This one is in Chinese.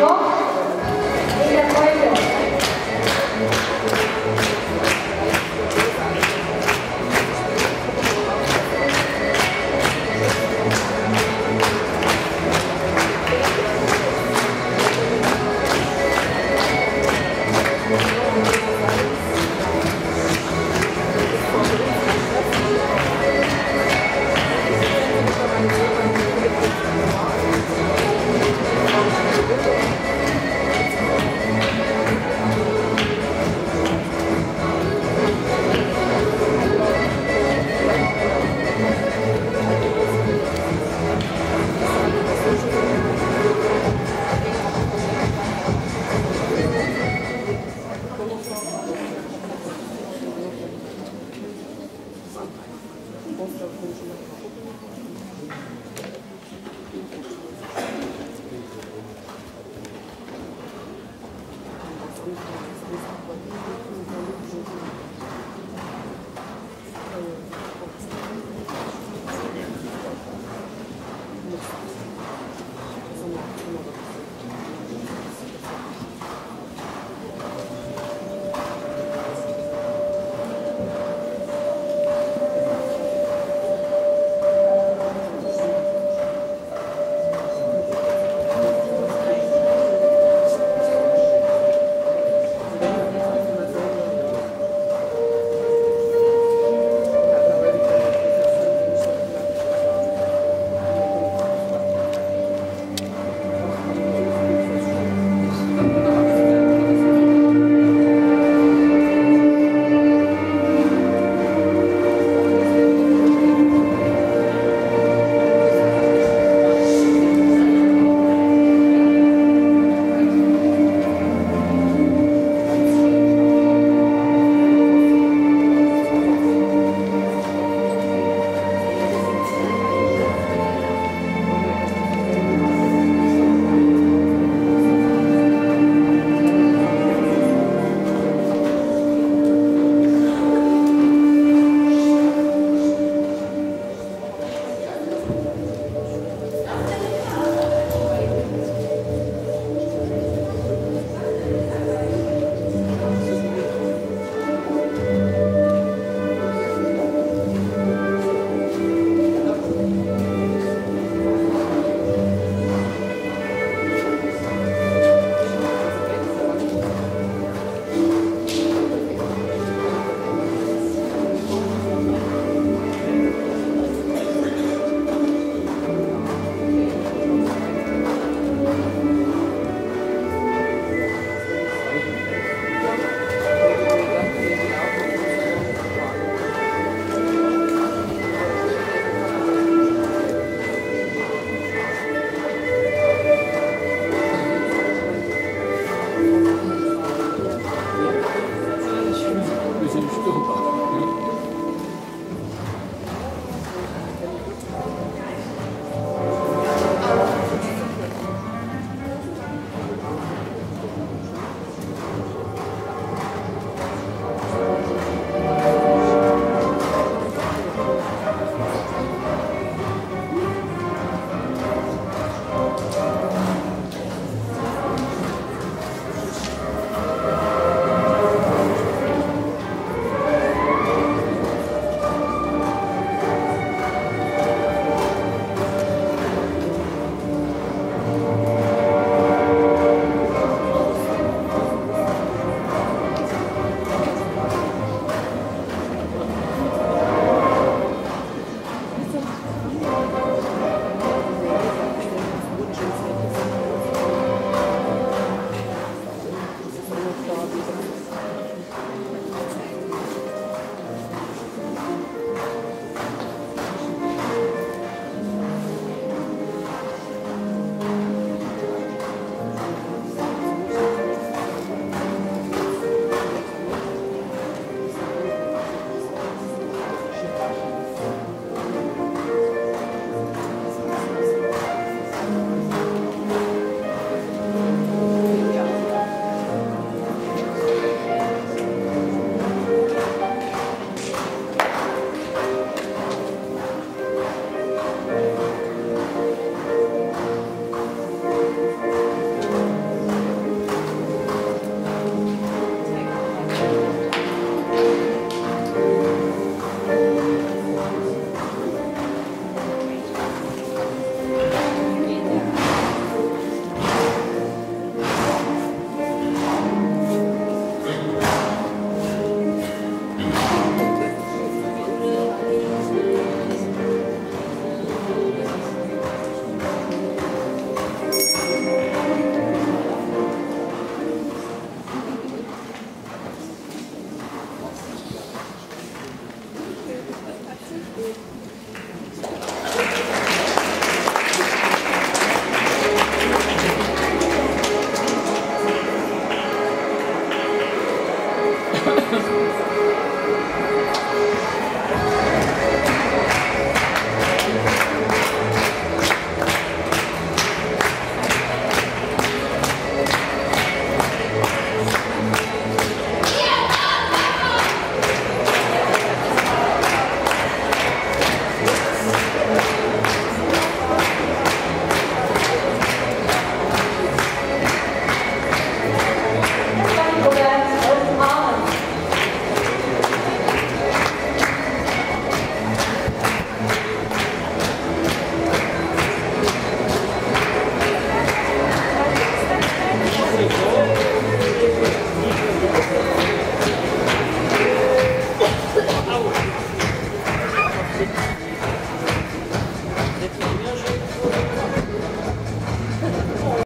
있고요. 就工是那